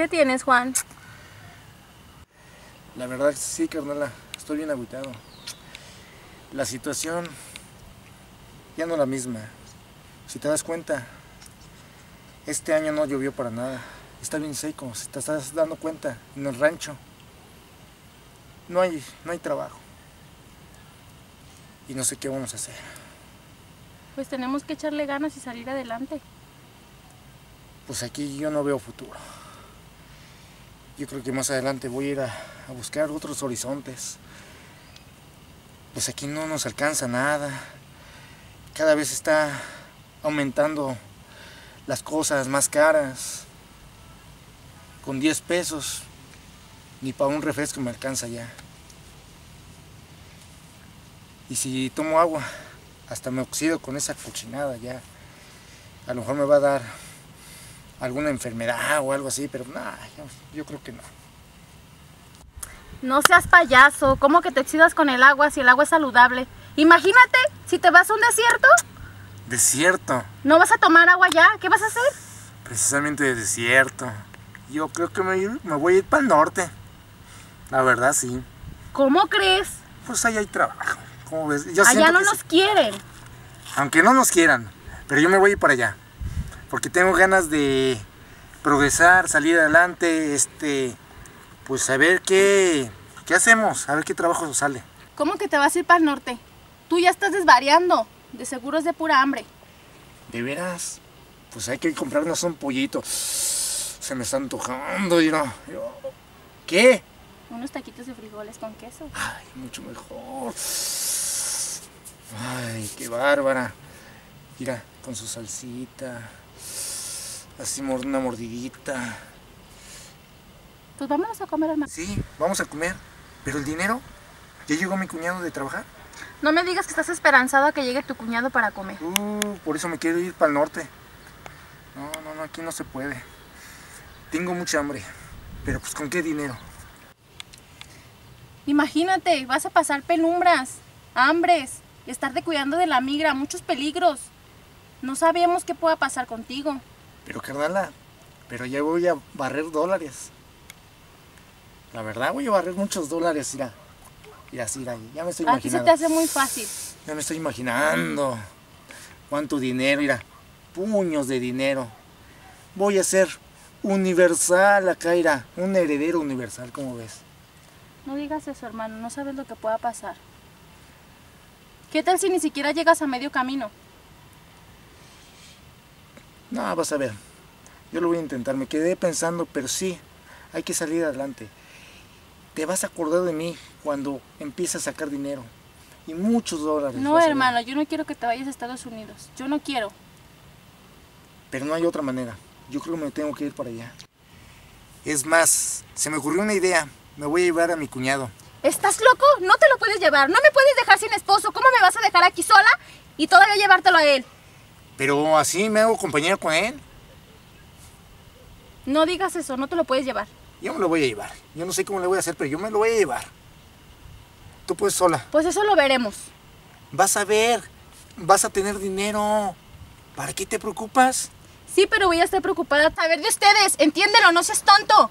¿Qué tienes, Juan? La verdad sí, carnala, estoy bien agüitado. La situación ya no es la misma. Si te das cuenta, este año no llovió para nada. Está bien seco, si te estás dando cuenta, en el rancho. No hay, no hay trabajo. Y no sé qué vamos a hacer. Pues tenemos que echarle ganas y salir adelante. Pues aquí yo no veo futuro. Yo creo que más adelante voy a ir a, a buscar otros horizontes. Pues aquí no nos alcanza nada. Cada vez está aumentando las cosas más caras. Con 10 pesos, ni para un refresco me alcanza ya. Y si tomo agua, hasta me oxido con esa cochinada ya. A lo mejor me va a dar alguna enfermedad o algo así, pero nada, yo, yo creo que no. No seas payaso. ¿Cómo que te oxidas con el agua si el agua es saludable? Imagínate, si te vas a un desierto, Desierto, no vas a tomar agua ya. ¿Qué vas a hacer? precisamente de desierto. Yo creo que me, me voy a ir para el norte. La verdad, sí. ¿Cómo crees? Pues allá hay trabajo. ¿Cómo ves? Yo Allá no que nos sí. quieren. Aunque no nos quieran, pero yo me voy a ir para allá. Porque tengo ganas de progresar, salir adelante, este, pues a ver qué, qué hacemos, a ver qué trabajo sale. ¿Cómo que te vas a ir para el norte? Tú ya estás desvariando. De seguro es de pura hambre. ¿De veras? Pues hay que comprarnos un pollito. Se me está antojando, mira. ¿Qué? Unos taquitos de frijoles con queso. Ay, mucho mejor. Ay, qué bárbara. Mira, con su salsita. Así una mordidita. Pues vámonos a comer, hermano. Sí, vamos a comer. Pero el dinero, ya llegó mi cuñado de trabajar. No me digas que estás esperanzado a que llegue tu cuñado para comer. Uh, por eso me quiero ir para el norte. No, no, no, aquí no se puede. Tengo mucha hambre. Pero pues, ¿con qué dinero? Imagínate, vas a pasar penumbras, hambres, estarte cuidando de la migra, muchos peligros. No sabemos qué pueda pasar contigo. Pero carnala, pero ya voy a barrer dólares. La verdad voy a barrer muchos dólares, mira. Mira, mira, ya me estoy Aquí se imaginando. te hace muy fácil. Ya me estoy imaginando. Cuánto dinero, mira. Puños de dinero. Voy a ser universal acá, mira. Un heredero universal, ¿cómo ves? No digas eso, hermano, no sabes lo que pueda pasar. ¿Qué tal si ni siquiera llegas a medio camino? No, vas a ver. Yo lo voy a intentar. Me quedé pensando, pero sí, hay que salir adelante. Te vas a acordar de mí cuando empieces a sacar dinero. Y muchos dólares. No, hermano, yo no quiero que te vayas a Estados Unidos. Yo no quiero. Pero no hay otra manera. Yo creo que me tengo que ir para allá. Es más, se me ocurrió una idea. Me voy a llevar a mi cuñado. ¿Estás loco? No te lo puedes llevar. No me puedes dejar sin esposo. ¿Cómo me vas a dejar aquí sola y todavía llevártelo a él? Pero así me hago compañero con él. No digas eso, no te lo puedes llevar. Yo me lo voy a llevar. Yo no sé cómo le voy a hacer, pero yo me lo voy a llevar. Tú puedes sola. Pues eso lo veremos. Vas a ver. Vas a tener dinero. ¿Para qué te preocupas? Sí, pero voy a estar preocupada a saber de ustedes. Entiéndelo, no seas tonto.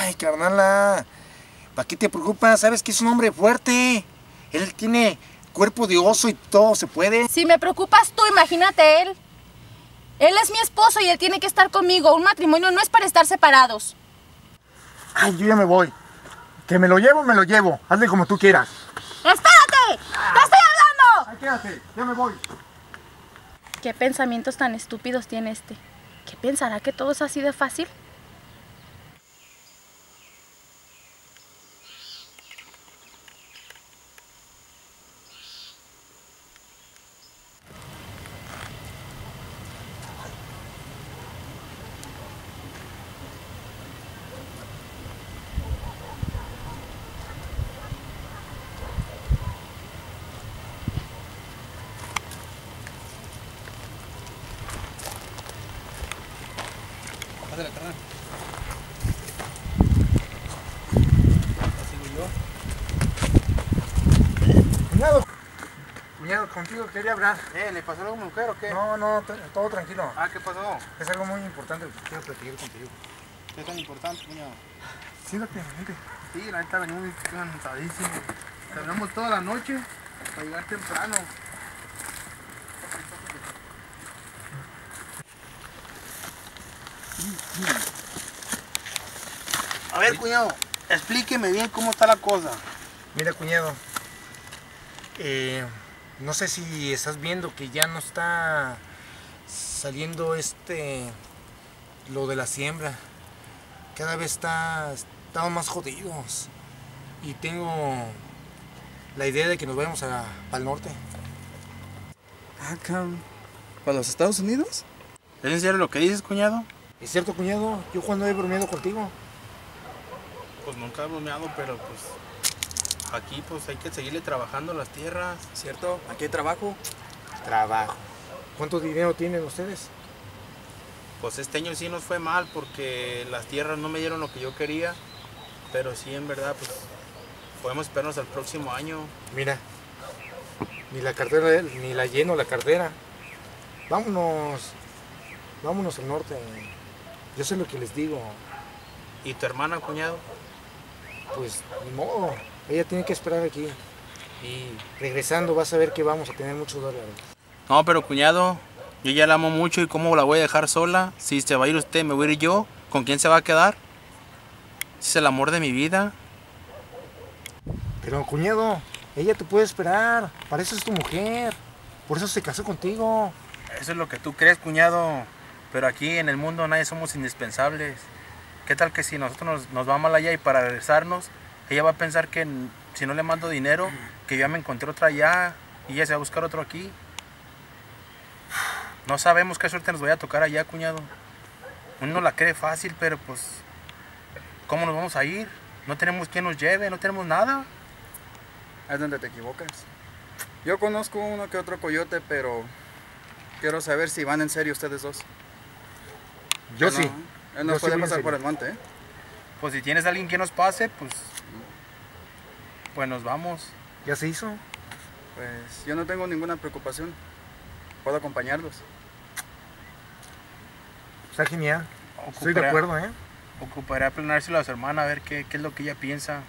Ay, carnala. ¿Para qué te preocupas? Sabes que es un hombre fuerte. Él tiene cuerpo de oso y todo se puede. Si me preocupas tú, imagínate él. Él es mi esposo y él tiene que estar conmigo. Un matrimonio no es para estar separados. Ay, yo ya me voy. Que me lo llevo, me lo llevo. Hazle como tú quieras. ¡Espérate! ¡Te estoy hablando! Ay, quédate. Ya me voy. ¿Qué pensamientos tan estúpidos tiene este? ¿Qué pensará que todo es así de fácil? Pásale, carnal. Quería hablar. Eh, ¿le pasó algo a mi mujer o qué? No, no, todo tranquilo. Ah, ¿qué pasó? Es algo muy importante que quiero platicar contigo. ¿Qué tan importante, cuñado? Siéntate, vente. Sí, la neta venimos cansadísimos. Terminamos toda la noche para llegar temprano. A ver, cuñado, explíqueme bien cómo está la cosa. Mira, cuñado. eh, no sé si estás viendo que ya no está saliendo este. lo de la siembra. Cada vez está. estamos más jodidos. Y tengo la idea de que nos vayamos a, al norte. Ah, cabrón. ¿Para los Estados Unidos? ¿Es en serio lo que dices, cuñado? ¿Es cierto, cuñado? Yo cuando he bromeado contigo. Pues nunca he bromeado, pero pues aquí pues hay que seguirle trabajando las tierras. ¿Cierto? Aquí hay trabajo. Trabajo. ¿Cuánto dinero tienen ustedes? Pues este año sí nos fue mal porque las tierras no me dieron lo que yo quería, pero sí en verdad pues podemos esperarnos al próximo año. Mira, ni la cartera, ni la lleno la cartera. Vámonos, vámonos al norte. Yo sé lo que les digo. ¿Y tu hermana, cuñado? Pues ni modo, ella tiene que esperar aquí. Y regresando vas a ver que vamos a tener muchos dólares. No, pero cuñado, yo ya la amo mucho y cómo la voy a dejar sola. Si se va a ir usted, me voy a ir yo. ¿Con quién se va a quedar? Si es el amor de mi vida. Pero cuñado, ella te puede esperar. Para eso es tu mujer. Por eso se casó contigo. Eso es lo que tú crees, cuñado. Pero aquí en el mundo nadie somos indispensables. ¿Qué tal que si nosotros nos, nos va mal allá y para regresarnos, ella va a pensar que si no le mando dinero, que yo ya me encontré otra allá y ella se va a buscar otro aquí? No sabemos qué suerte nos vaya a tocar allá, cuñado. Uno la cree fácil, pero pues, ¿cómo nos vamos a ir? No tenemos quien nos lleve, no tenemos nada. Es donde te equivocas. Yo conozco uno que otro coyote, pero quiero saber si van en serio ustedes dos. Yo No, sí. Él nos Yo puede pasar por el monte, ¿eh? Pues si tienes a alguien que nos pase, pues, pues nos vamos. ¿Ya se hizo? Pues yo no tengo ninguna preocupación. Puedo acompañarlos. Está genial. Estoy de acuerdo, ¿eh? Ocuparé aplanárselo a su hermana a ver qué, qué es lo que ella piensa.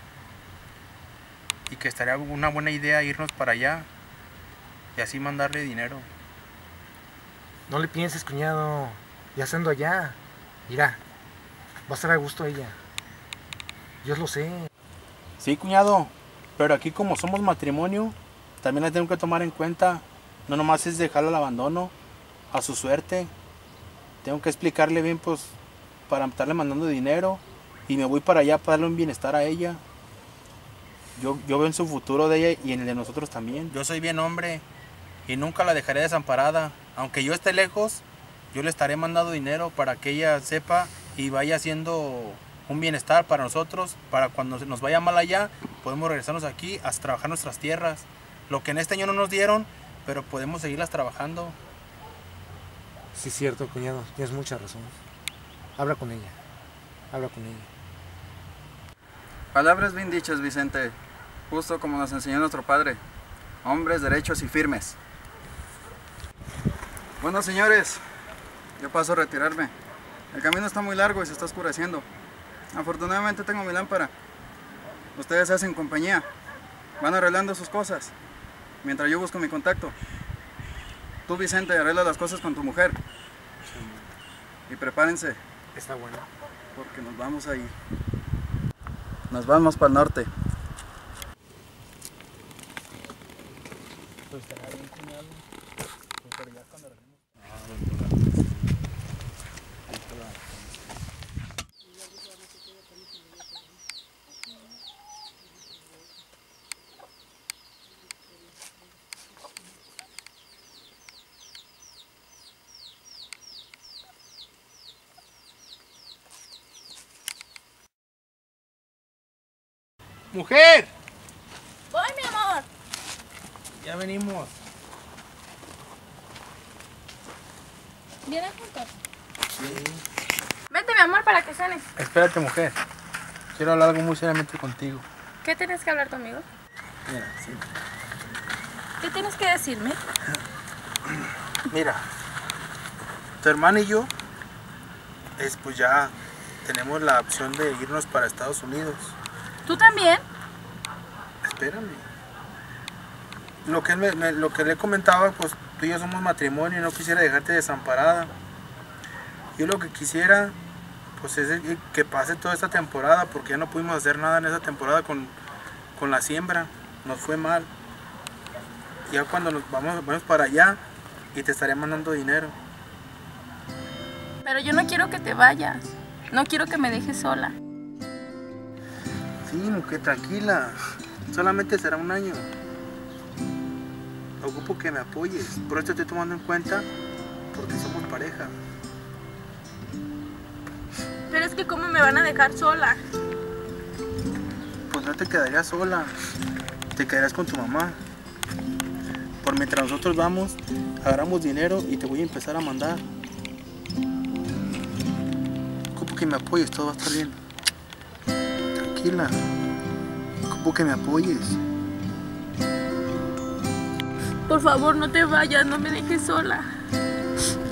Y que estaría una buena idea irnos para allá. Y así mandarle dinero. No le pienses, cuñado. Ya estando allá. Mira, va a estar a gusto ella. Yo lo sé. Sí, cuñado. Pero aquí como somos matrimonio, también la tengo que tomar en cuenta. No nomás es dejarla al abandono, a su suerte. Tengo que explicarle bien, pues, para estarle mandando dinero. Y me voy para allá para darle un bienestar a ella. Yo, yo veo en su futuro de ella y en el de nosotros también. Yo soy bien hombre y nunca la dejaré desamparada. Aunque yo esté lejos, yo le estaré mandando dinero para que ella sepa y vaya haciendo un bienestar para nosotros, para cuando nos vaya mal allá, podemos regresarnos aquí a trabajar nuestras tierras. Lo que en este año no nos dieron, pero podemos seguirlas trabajando. Sí, cierto, cuñado. Tienes mucha razón. Habla con ella. Habla con ella. Palabras bien dichas, Vicente. Justo como nos enseñó nuestro padre. Hombres derechos y firmes. Bueno, señores, yo paso a retirarme. El camino está muy largo y se está oscureciendo. Afortunadamente tengo mi lámpara. Ustedes hacen compañía. Van arreglando sus cosas. Mientras yo busco mi contacto. Tú, Vicente, arregla las cosas con tu mujer. Y prepárense, Está bueno. porque nos vamos a ir. Nos vamos para el norte. ¡Mujer! Voy, mi amor. Ya venimos. ¿Vienen juntos? Vete, mi amor, para que cenes. Espérate, mujer. Quiero hablar algo muy seriamente contigo. ¿Qué tienes que hablar conmigo? Mira, sí. ¿Qué tienes que decirme? Mira, tu hermana y yo, es, pues ya tenemos la opción de irnos para Estados Unidos. ¿Tú también? Espérame. Lo que, él me- me- lo que le comentaba, pues tú y yo somos matrimonio y no quisiera dejarte desamparada. Yo lo que quisiera, pues es que- que pase toda esta temporada, porque ya no pudimos hacer nada en esa temporada con, con la siembra. Nos fue mal. Ya cuando nos vamos, vamos para allá y te estaré mandando dinero. Pero yo no quiero que te vayas. No quiero que me dejes sola. Sí, mujer, tranquila. Solamente será un año. Ocupo que me apoyes. Por esto estoy tomando en cuenta porque somos pareja. Pero es que cómo me van a dejar sola. Pues no te quedarías sola. Te quedarías con tu mamá. Por mientras nosotros vamos, agarramos dinero y te voy a empezar a mandar. Ocupo que me apoyes, todo va a estar bien. Tranquila. Ocupo que me apoyes. Por favor, no te vayas, no me dejes sola.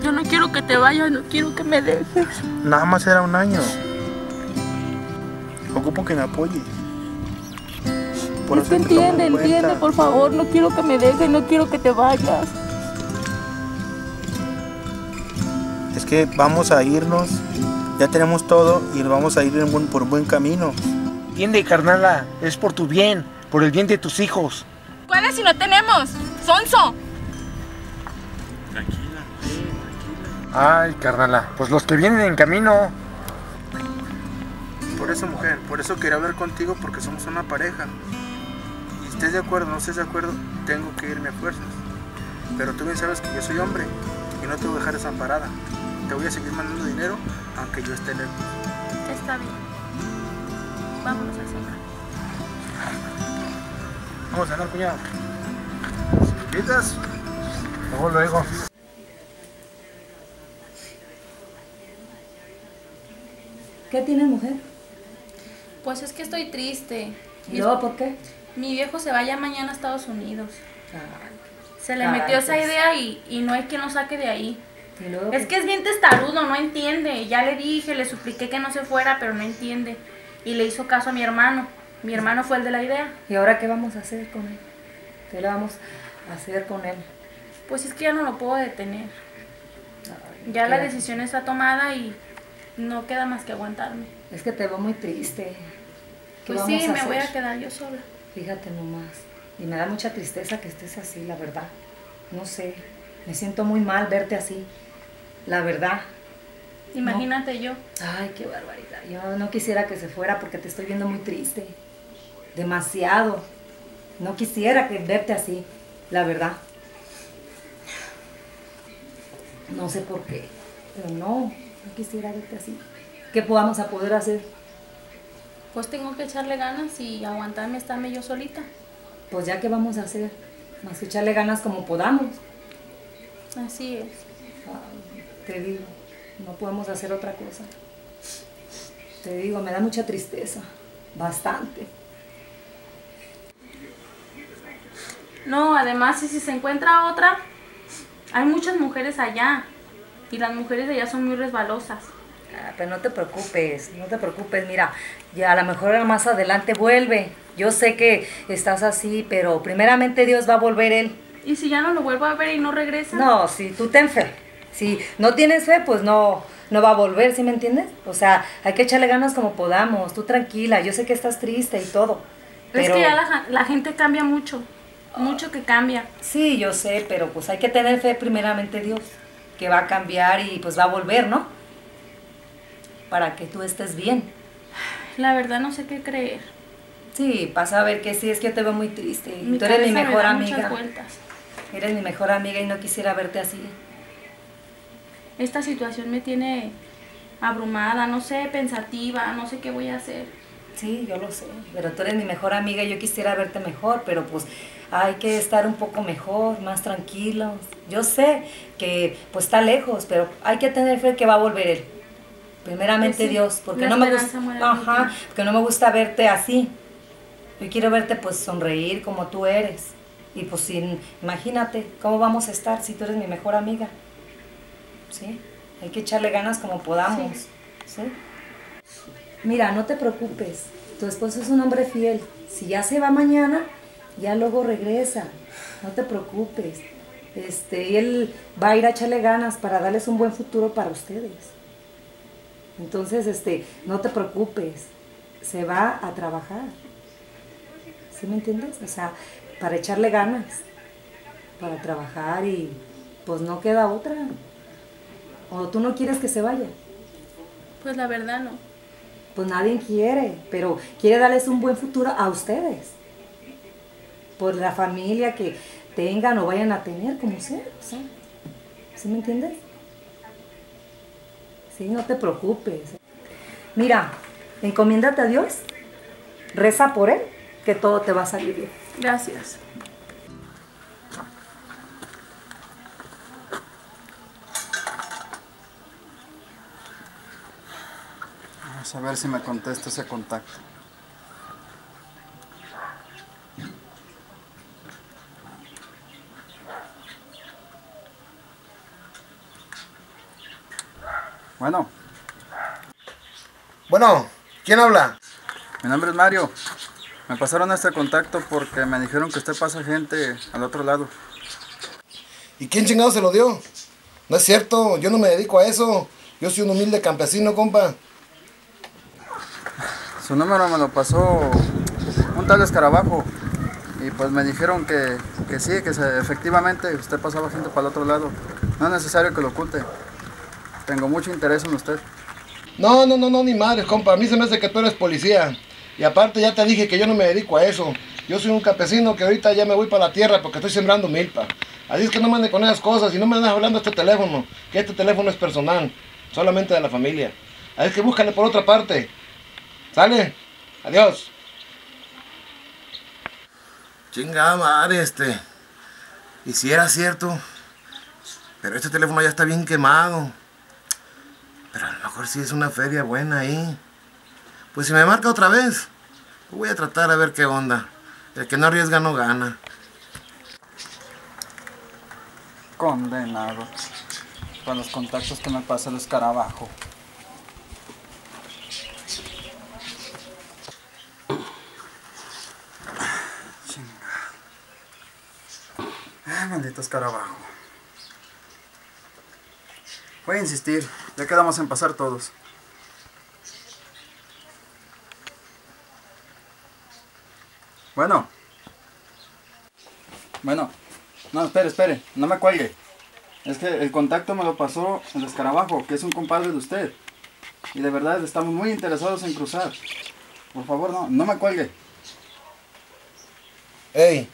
Yo no quiero que te vayas, no quiero que me dejes. Nada más era un año. Ocupo que me apoyes. Por es que en entiende, entiende, por favor, no quiero que me dejes, no quiero que te vayas. Es que vamos a irnos, ya tenemos todo y vamos a ir en buen- por un buen camino. Entiende, carnala, es por tu bien, por el bien de tus hijos. ¿Cuál es si no tenemos? ¡Sonso! Tranquila, Ay, carnala, pues los que vienen en camino. Por eso, mujer, por eso quería hablar contigo porque somos una pareja. Y estés de acuerdo, no estés de acuerdo, tengo que irme a fuerzas. Pero tú bien sabes que yo soy hombre y no te voy a dejar desamparada. Te voy a seguir mandando dinero aunque yo esté lejos. Está bien. Vámonos a cenar. Vamos a cenar, cuñado. ¿Quitas? Luego, luego. ¿Qué tienes, mujer? Pues es que estoy triste. ¿Y luego por qué? Mi viejo se va ya mañana a Estados Unidos. Se le metió esa pues. idea y, y no hay quien lo saque de ahí. ¿Y luego Es que es bien testarudo, no entiende. Ya le dije, le supliqué que no se fuera, pero no entiende. Y le hizo caso a mi hermano. Mi hermano fue el de la idea. ¿Y ahora qué vamos a hacer con él? ¿Qué le vamos a hacer con él? Pues es que ya no lo puedo detener. Ay, Ya la decisión está tomada y no queda más que aguantarme. Es que te veo muy triste. ¿Qué Pues vamos sí, a me voy a hacer? quedar yo sola. Fíjate nomás. Y me da mucha tristeza que estés así, la verdad. No sé. Me siento muy mal verte así. La verdad. Imagínate yo. Ay, qué barbaridad. Yo no quisiera que se fuera porque te estoy viendo muy triste. Demasiado. No quisiera que verte así, la verdad. No sé por qué, pero no, no quisiera verte así. ¿Qué podamos a poder hacer? Pues tengo que echarle ganas y aguantarme estarme yo solita. Pues ya qué vamos a hacer, más que echarle ganas como podamos. Así es. Ay, te digo, no podemos hacer otra cosa. Te digo, me da mucha tristeza, bastante. No, además, si, si se encuentra otra, hay muchas mujeres allá. Y las mujeres de allá son muy resbalosas. Ah, pero no te preocupes, no te preocupes, mira, ya a lo mejor más adelante vuelve. Yo sé que estás así, pero primeramente Dios va a volver él. Y si ya no lo vuelvo a ver y no regresa. No, si tú ten fe. Si no tienes fe, pues no, no va a volver, ¿sí me entiendes? O sea, hay que echarle ganas como podamos. Tú tranquila, yo sé que estás triste y todo. Es Pero, que ya la, la gente cambia mucho. Mucho que cambia. Sí, yo sé, pero pues hay que tener fe primeramente Dios, que va a cambiar y pues va a volver, ¿no? Para que tú estés bien. La verdad no sé qué creer. Sí, pasa a ver que sí, es que yo te veo muy triste. Mi tú eres mi me mejor muchas amiga. Eres mi mejor amiga y no quisiera verte así. Esta situación me tiene abrumada, no sé, pensativa, no sé qué voy a hacer. Sí, yo lo sé, pero tú eres mi mejor amiga y yo quisiera verte mejor, pero pues hay que estar un poco mejor, más tranquilos. Yo sé que pues está lejos, pero hay que tener fe que va a volver él. Primeramente Pues sí, Dios, porque no me gusta, ajá, porque no me gusta verte así. Yo quiero verte pues sonreír como tú eres. Y pues sin, imagínate cómo vamos a estar si tú eres mi mejor amiga. ¿Sí? Hay que echarle ganas como podamos. ¿Sí? Mira, no te preocupes. Tu esposo es un hombre fiel. Si ya se va mañana, ya luego regresa. No te preocupes. Este, él va a ir a echarle ganas para darles un buen futuro para ustedes. Entonces, este, no te preocupes. Se va a trabajar. ¿Sí me entiendes? O sea, para echarle ganas, para trabajar y pues no queda otra. ¿O tú no quieres que se vaya? Pues la verdad no. Pues nadie quiere, pero quiere darles un buen futuro a ustedes. Por la familia que tengan o vayan a tener, como sea. O sea ¿Sí me entiendes? Sí, no te preocupes. Mira, encomiéndate a Dios, reza por Él, que todo te va a salir bien. Gracias. Vamos a ver si me contesta ese contacto. Bueno, Bueno, ¿quién habla? mi nombre es Mario. Me pasaron este contacto porque me dijeron que usted pasa gente al otro lado. ¿Y quién chingado se lo dio? No es cierto, yo no me dedico a eso. Yo soy un humilde campesino, compa. Su número me lo pasó un tal escarabajo. Y pues me dijeron que, que sí, que efectivamente usted pasaba gente para el otro lado. No es necesario que lo oculte. Tengo mucho interés en usted. No, no, no, no, ni madre, compa. A mí se me hace que tú eres policía. Y aparte ya te dije que yo no me dedico a eso. Yo soy un campesino que ahorita ya me voy para la tierra porque estoy sembrando milpa. Así es que no me ande con esas cosas y no me andes hablando de este teléfono, que este teléfono es personal, solamente de la familia. Así es que búscale por otra parte. ¿Sale? Adiós. Chingada madre, este. Y si era cierto. Pero este teléfono ya está bien quemado. Pero a lo mejor sí es una feria buena ahí. Pues si me marca otra vez, voy a tratar a ver qué onda. El que no arriesga no gana. Condenado. Con los contactos que me pasa el escarabajo. Ay, maldito escarabajo. Voy a insistir. Ya quedamos en pasar todos. Bueno. Bueno. No, espere, espere. No me cuelgue. Es que el contacto me lo pasó el escarabajo, que es un compadre de usted. Y de verdad estamos muy interesados en cruzar. Por favor, no, no me cuelgue. Ey.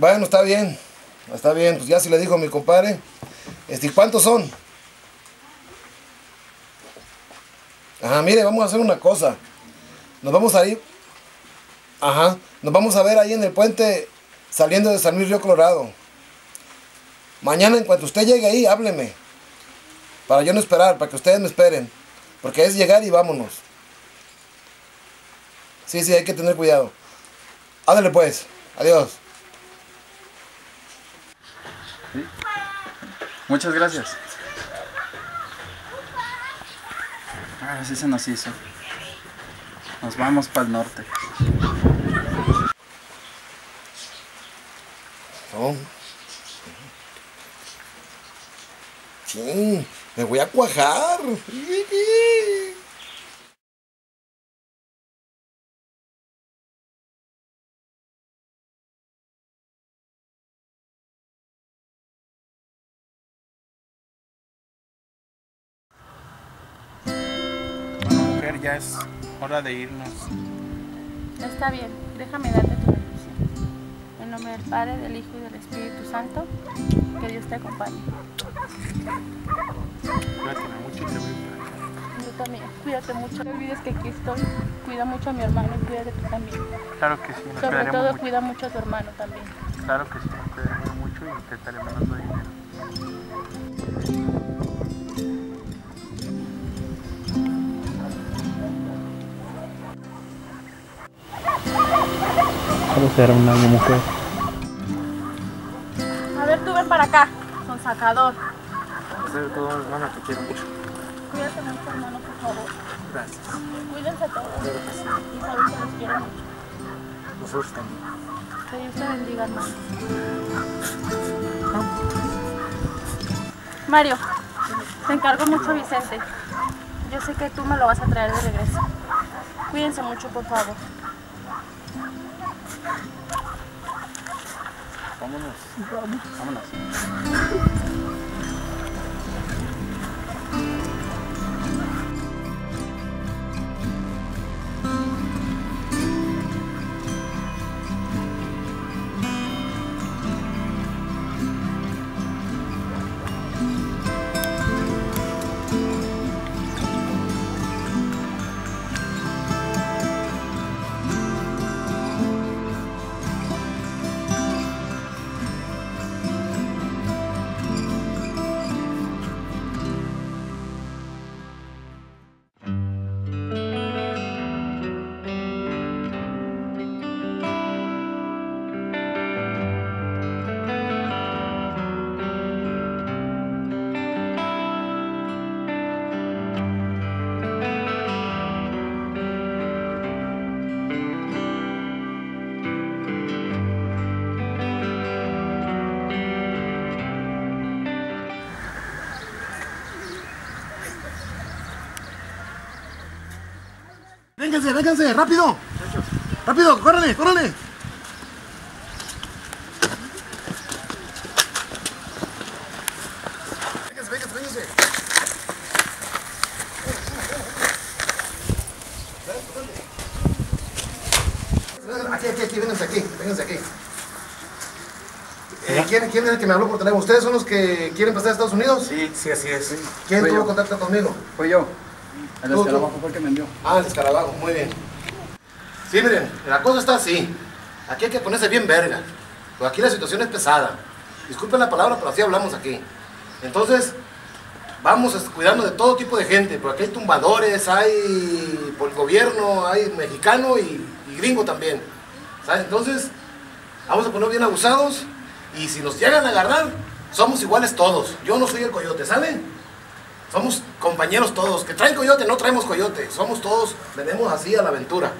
Bueno, está bien. Está bien, pues ya se le dijo a mi compadre. Este, ¿y ¿cuántos son? Ajá, mire, vamos a hacer una cosa. Nos vamos a ir. Ajá, nos vamos a ver ahí en el puente saliendo de San Luis Río Colorado. Mañana, en cuanto usted llegue ahí, hábleme. Para yo no esperar, para que ustedes me esperen. Porque es llegar y vámonos. Sí, sí, hay que tener cuidado. Ándale pues. Adiós. Muchas gracias. Ah, sí se nos hizo. Nos vamos para el norte. No. Sí, me voy a cuajar. Es hora de irnos. Está bien, déjame darte tu bendición. En nombre del Padre, del Hijo y del Espíritu Santo, que Dios te acompañe. Cuídate mucho y te voy a Yo también, cuídate mucho. No olvides que aquí estoy. Cuida mucho a mi hermano y cuídate tú también. Claro que sí, nos Sobre todo, mucho. cuida mucho a tu hermano también. Claro que sí, nos cuidaremos mucho y te estaremos dando dinero. Será una mujer. A ver, tú ven para acá, son sacador. Hacer todo, hermana, te quiero mucho. Cuídate mucho, hermano, por favor. Gracias. Cuídense todos. Y saben que los quiero mucho. Nosotros también. Que Dios te bendiga, hermano. Mario, te encargo mucho, Vicente. Yo sé que tú me lo vas a traer de regreso. Cuídense mucho, por favor. Vámonos. Vámonos. Vénganse, vénganse, rápido. Rápido, córrele, córrele. Vénganse, vénganse, vénganse. Aquí, aquí, aquí, vénganse aquí, vénganse aquí. Eh, ¿quién, ¿Quién es el que me habló por teléfono? ¿Ustedes son los que quieren pasar a Estados Unidos? Sí, sí, así es. ¿Quién Fui tuvo yo. contacto conmigo? Fui yo. El escarabajo fue el que me envió. Ah, el escarabajo, muy bien. Sí, miren, la cosa está así. Aquí hay que ponerse bien verga. Porque aquí la situación es pesada. Disculpen la palabra, pero así hablamos aquí. Entonces, vamos a cuidarnos de todo tipo de gente. Porque aquí hay tumbadores, hay por el gobierno, hay mexicano y, gringo también. Entonces, vamos a poner bien abusados. Y si nos llegan a agarrar, somos iguales todos. Yo no soy el coyote, ¿saben? Somos compañeros todos. Que traen coyote, no traemos coyote. Somos todos, venimos así a la aventura.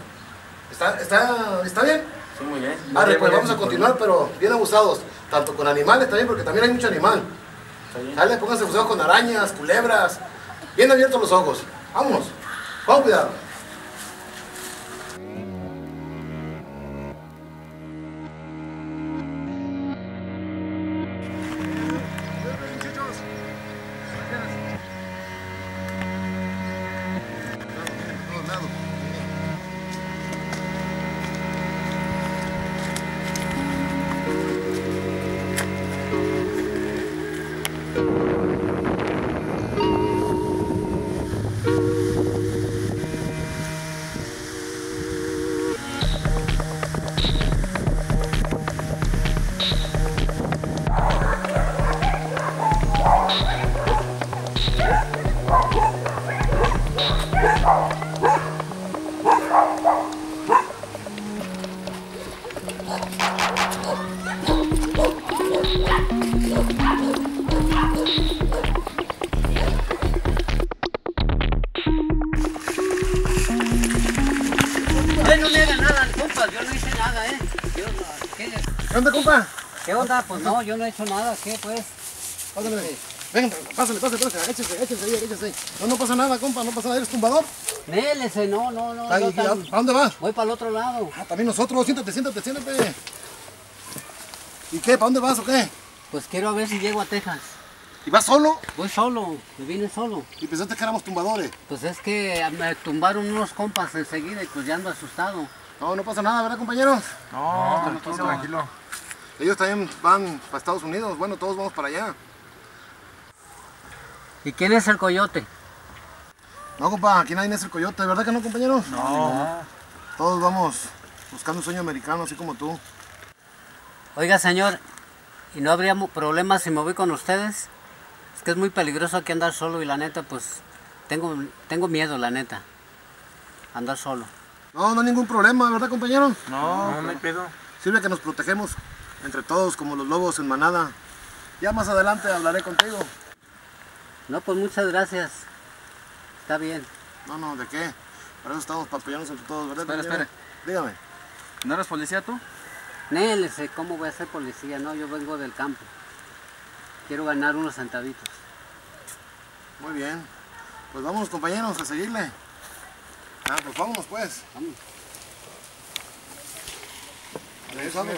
¿Está, está, está bien? Sí, muy bien. Vale, pues vamos a continuar, pero bien abusados. Tanto con animales también, porque también hay mucho animal. Sale, pónganse abusados con arañas, culebras. Bien abiertos los ojos. Vámonos. Con cuidado. No, yo no he hecho nada, ¿qué pues? Pásale. Venga, pásale, pásale, pásale. Échese, échese ahí, échese. No, no pasa nada, compa, no pasa nada. ¿Eres tumbador? Nélese, no, no, no. Ay, yo ¿y ¿A dónde vas? Voy para el otro lado. Ah, también nosotros. Siéntate, siéntate, siéntate. ¿Y qué? ¿Para dónde vas o qué? Pues quiero ver si llego a Texas. ¿Y vas solo? Voy solo, me vine solo. Y pensaste que éramos tumbadores. Pues es que me tumbaron unos compas enseguida y pues ya ando asustado. No, no pasa nada, ¿verdad, compañeros? No, tranquilo, tranquilo. Ellos también van para Estados Unidos. Bueno, todos vamos para allá. ¿Y quién es el coyote? No, compa, aquí nadie es el coyote, ¿verdad que no, compañeros? No. Todos vamos buscando un sueño americano, así como tú. Oiga, señor, ¿y no habría mu- problema si me voy con ustedes? Es que es muy peligroso aquí andar solo y la neta, pues tengo, tengo miedo, la neta. Andar solo. No, no hay ningún problema, ¿verdad, compañero? No, no hay pedo. Sirve que nos protegemos entre todos como los lobos en manada. Ya más adelante hablaré contigo. No, pues muchas gracias. Está bien. No, no, ¿de qué? Para eso estamos para apoyarnos entre todos, ¿verdad? Espera, compañero? Dígame. ¿No eres policía tú? Nel, ese, ¿cómo voy a ser policía? No, yo vengo del campo. Quiero ganar unos centavitos. Muy bien. Pues vámonos, compañeros, a seguirle. Ah, pues vámonos, pues. Vamos. Regresamos.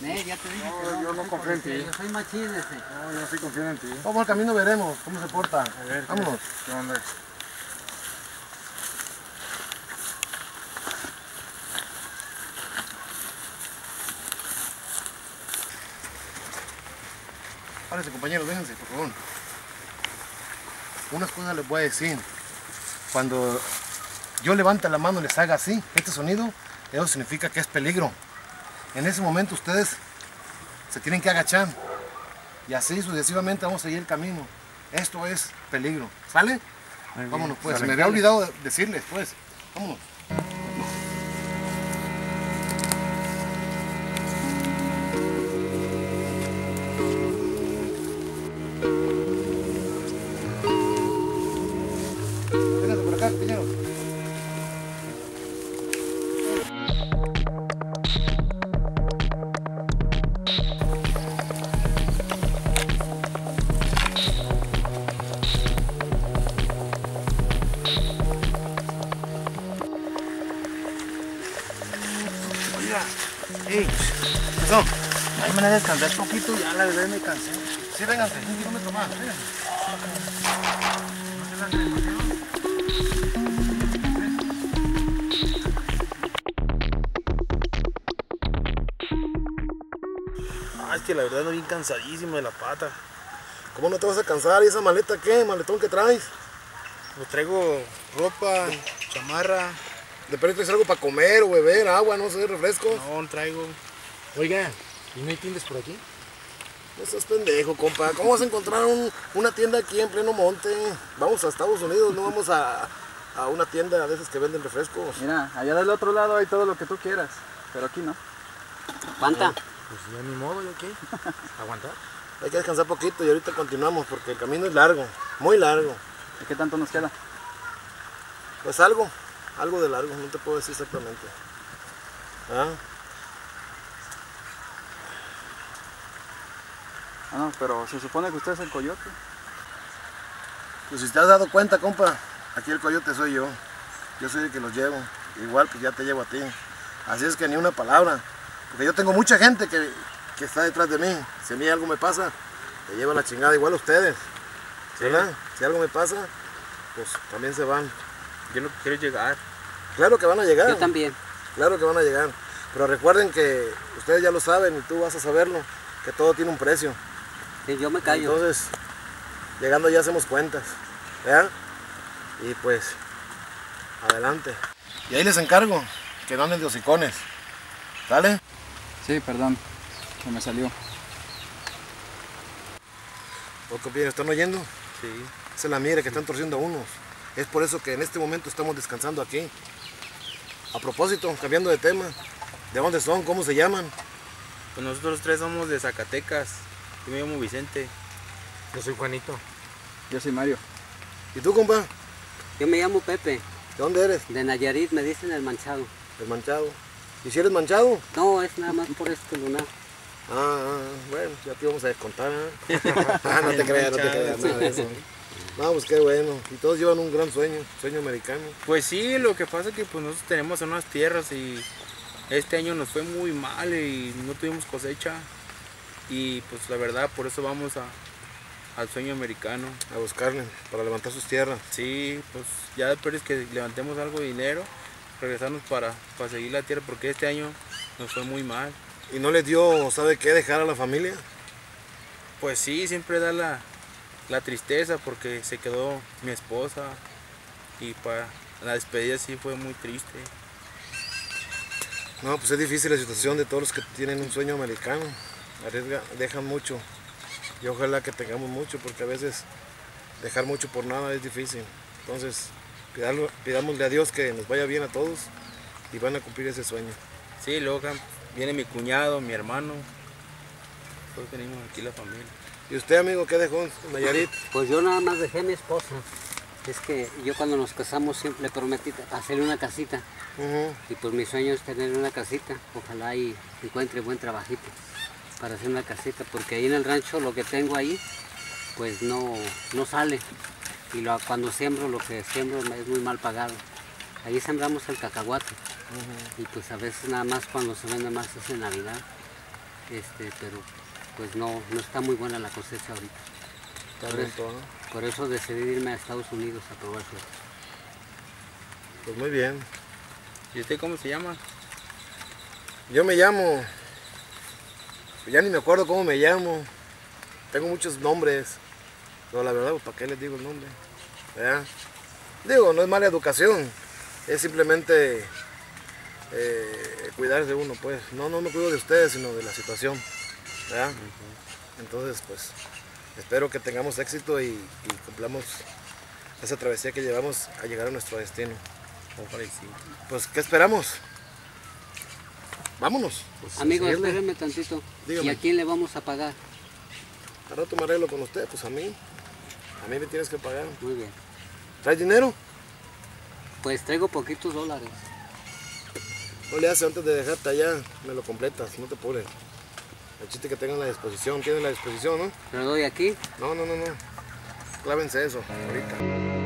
Nel, ya te dije No, yo no confío en policía, ti. Yo soy machín ese. No, yo sí confío en ti. Vamos al camino, veremos cómo se porta. A ver, ¿qué- Vámonos. ¿Qué onda? Párense, compañeros, vénganse, por favor. Unas cosas les voy a decir. Cuando yo levante la mano y les haga así, este sonido, eso significa que es peligro. En ese momento ustedes se tienen que agachar. Y así sucesivamente vamos a seguir el camino. Esto es peligro. ¿Sale? Vámonos pues. Me había olvidado de- decirles pues. Vámonos. Me la descansar un poquito, ya la verdad me cansé. Sí, vénganse, un kilómetro más. Ah, es que la verdad ando bien cansadísimo de la pata. ¿Cómo no te vas a cansar? ¿Y esa maleta qué? ¿Maletón que traes? Pues traigo ropa, chamarra, De perrito es algo para comer o beber, agua, no sé, refrescos. no, no traigo. Oiga, ¿y no hay tiendas por aquí? No seas pendejo, compa. ¿Cómo vas a encontrar un- una tienda aquí en pleno monte? Vamos a Estados Unidos, no vamos a, a una tienda de esas que venden refrescos. Mira, allá del otro lado hay todo lo que tú quieras, pero aquí no. ¿Cuánta? Pues ya ni modo, ¿yo qué? ¿Aguantar? Hay que descansar poquito y ahorita continuamos porque el camino es largo, muy largo. ¿Y qué tanto nos queda? Pues algo, algo de largo, no te puedo decir exactamente. ¿Ah? Ah, no, pero se supone que usted es el coyote. Pues si te has dado cuenta, compa, aquí el coyote soy yo. Yo soy el que los llevo. Igual pues ya te llevo a ti. Así es que ni una palabra. Porque yo tengo mucha gente que, que está detrás de mí. Si a mí algo me pasa, te lleva la chingada igual a ustedes. ¿Verdad? Si algo me pasa, pues también se van. Yo no quiero llegar. Claro que van a llegar. Yo también. Claro que van a llegar. Pero recuerden que ustedes ya lo saben y tú vas a saberlo, que todo tiene un precio. Sí, yo me callo. Entonces, llegando ya hacemos cuentas. ¿verdad? Y pues, adelante. Y ahí les encargo que no anden de hocicones. ¿Sale? Sí, perdón, se me salió. ¿O compañeros están oyendo? Sí. Esa es la mira que están torciendo a unos. Es por eso que en este momento estamos descansando aquí. A propósito, cambiando de tema, ¿de dónde son? ¿Cómo se llaman? Pues nosotros tres somos de Zacatecas. Yo me llamo Vicente. Yo soy Juanito. Yo soy Mario. ¿Y tú, compa? Yo me llamo Pepe, ¿De dónde eres? de Nayarit, me dicen el manchado. El manchado. ¿Y si eres manchado? No, es nada más por este lunar. Ah, ah, bueno, ya te íbamos a descontar. ¿eh? ah, no te creas, no te creas, nada de eso. No, pues qué bueno. Y todos llevan un gran sueño, sueño americano. Pues sí, lo que pasa es que pues nosotros tenemos unas tierras y este año nos fue muy mal y no tuvimos cosecha. Y pues la verdad, por eso vamos a, al sueño americano. A buscarle para levantar sus tierras. Sí, pues ya después es que levantemos algo de dinero, regresarnos para, para seguir la tierra, porque este año nos fue muy mal. ¿Y no les dio, sabe qué, dejar a la familia? Pues sí, siempre da la, la tristeza porque se quedó mi esposa y para la despedida sí fue muy triste. No, pues es difícil la situación de todos los que tienen un sueño americano. Arriesga, dejan mucho. Y ojalá que tengamos mucho, porque a veces dejar mucho por nada es difícil. Entonces, Pidalo- pidámosle a Dios que nos vaya bien a todos y van a cumplir ese sueño. Sí, luego viene mi cuñado, mi hermano. Todos venimos aquí la familia. ¿Y usted, amigo, qué dejó en Nayarit? Pues yo nada más dejé a mi esposa. Es que yo cuando nos casamos siempre le prometí hacerle una casita. Y pues mi sueño es tener una casita. Ojalá y encuentre buen trabajito para hacer una casita. Porque ahí en el rancho lo que tengo ahí, pues no, no sale. Y lo- cuando siembro, lo que siembro es muy mal pagado. Ahí sembramos el cacahuate. Y pues a veces nada más cuando se vende más es en Navidad. Este, pero pues no, no está muy buena la cosecha ahorita. Está Por eso, ¿no? por eso decidí irme a Estados Unidos a probar suerte. Pues muy bien. ¿Y usted cómo se llama? Yo me llamo. Ya ni me acuerdo cómo me llamo. Tengo muchos nombres. Pero la verdad, pues, ¿para qué les digo el nombre? ¿Verdad? Digo, no es mala educación. Es simplemente eh, cuidarse uno, pues. No, no me cuido de ustedes, sino de la situación. ¿Verdad? Entonces, pues, espero que tengamos éxito y, y cumplamos esa travesía que llevamos a llegar a nuestro destino. Pues, ¿qué esperamos? Vámonos. pues, Amigo, espéreme tantito. Dígame. ¿Y a quién le vamos a pagar? Al rato me arreglo con usted, pues a mí. A mí me tienes que pagar. Muy bien. ¿Traes dinero? Pues traigo poquitos dólares. No le hace antes de dejarte allá, me lo completas, no te apures. El chiste que tengan la disposición, tienen la disposición, ¿no? ¿Te lo doy aquí? No, no, no, no. Clávense eso, ahorita.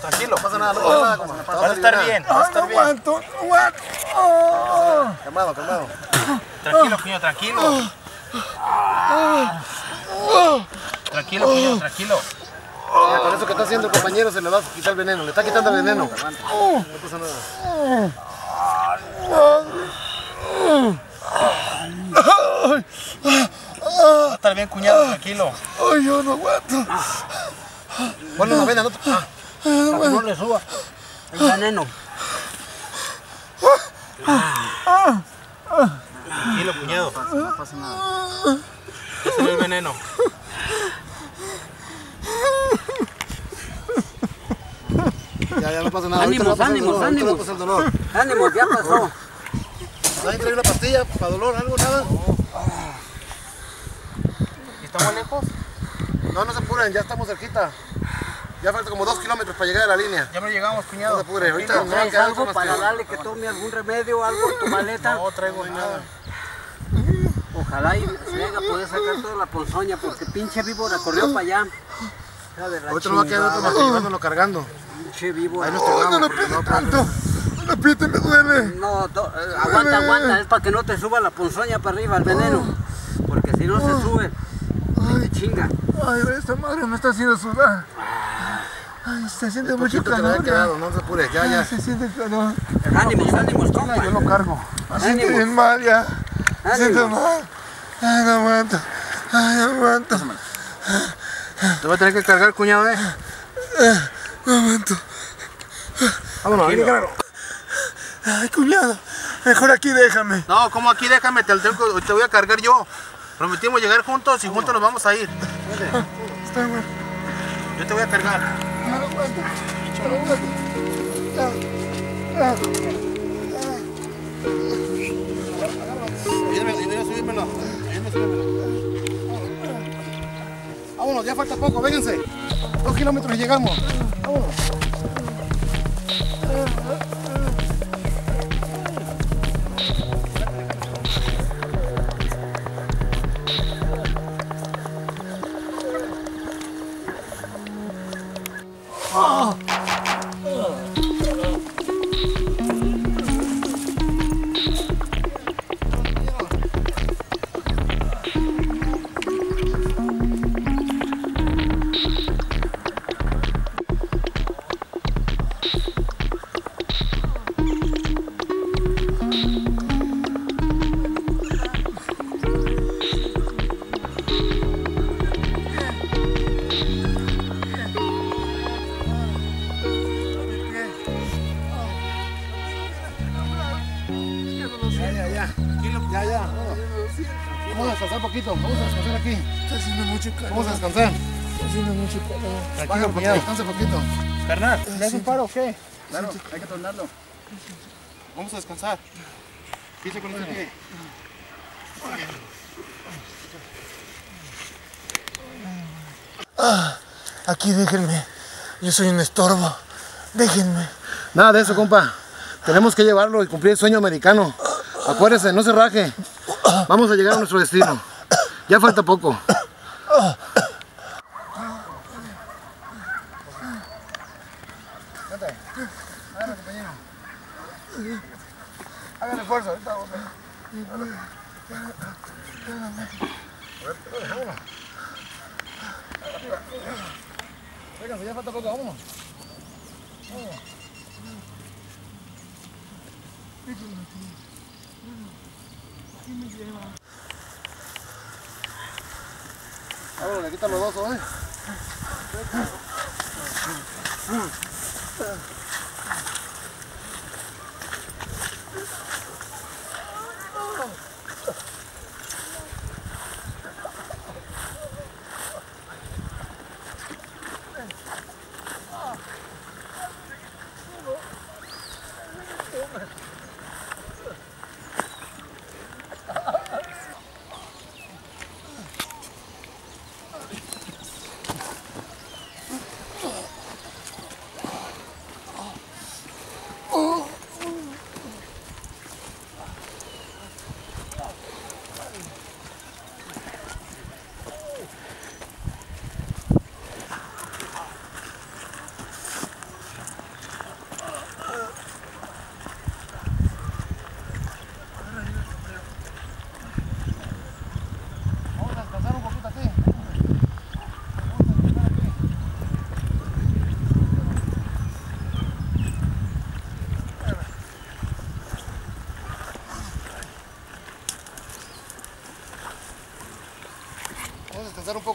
Tranquilo. No pasa nada, no pasa nada, compa. Vas a estar bien, vas a ¡No estar bien. aguanto! ¡No aguanto! Calmado, calmado. Tranquilo, cuñado, tranquilo. Tranquilo, cuñado, tranquilo. Mira, con eso que está haciendo el compañero se le va a quitar el veneno, le está quitando el veneno. No pasa nada. Va a estar bien, cuñado, tranquilo. ¡Ay, yo no aguanto! Vena, no te... Ah, Para que no le suba el veneno. Tranquilo, cuñado. No pasa nada. Ya salió el veneno. ya, ya no pasa nada. Ánimos, ánimos, ánimos. pasar el dolor. Ánimo, ya pasó. ¿Nadie trae una pastilla para dolor, algo, nada? ¿Estamos lejos? No, no se apuren, ya estamos cerquita. Ya falta como dos kilómetros para llegar a la línea. Ya no llegamos, No cuñado. apure, ahorita ¿No traes algo para que- darle que tome algún remedio, algo en tu maleta? No traigo nada. Ojalá y se haya poder sacar toda la ponzoña, porque pinche víbora corrió para allá. Ahorita nos va a quedar otro más llevándolo cargando. Pinche víbora. Ahí nos tocamos. ¡No lo apriete tanto! ¡La me duele! No, to- eh, aguanta, aguanta, es para que no te suba la ponzoña para arriba, el veneno. Porque si no se sube, te chinga. ¡Ay, esta madre me está haciendo sudar! ¡Ay, se siente mucho le había calor! quedado, no se apure, ya, ya. Se siente calor. Ánimos, ánimos, compa. Yo lo cargo. Siento Ánimo. bien mal ya. Siento Ánimo. mal. Ay, no aguanto. Ay, no aguanto. Te voy a tener que cargar, cuñado, eh. No aguanto. Vámonos, ahí, Tranquilo. Ay, cuñado. Mejor aquí déjame. No, como aquí, déjame, te, tengo- te voy a cargar yo. Prometimos llegar juntos y juntos nos vamos a ir. Está bueno. Yo te voy a cargar. Vámonos, ya falta poco, vénganse. Dos kilómetros y llegamos. Vámonos. Calor. Tranquilo, cuñado. Descansa un poquito. Carnal, ¿me das un paro o qué? Claro, hay que tornarlo. Vamos a descansar. Con este pie. Aquí déjenme. Yo soy un estorbo. Déjenme. Nada de eso, compa. Tenemos que llevarlo y cumplir el sueño americano. Acuérdese, no se raje. Vamos a llegar a nuestro destino. Ya falta poco. Hagan esfuerzo, ahorita vamos a... Vénganse, ya falta poco, vámonos. Vámonos, le quitan los dos, ¿eh?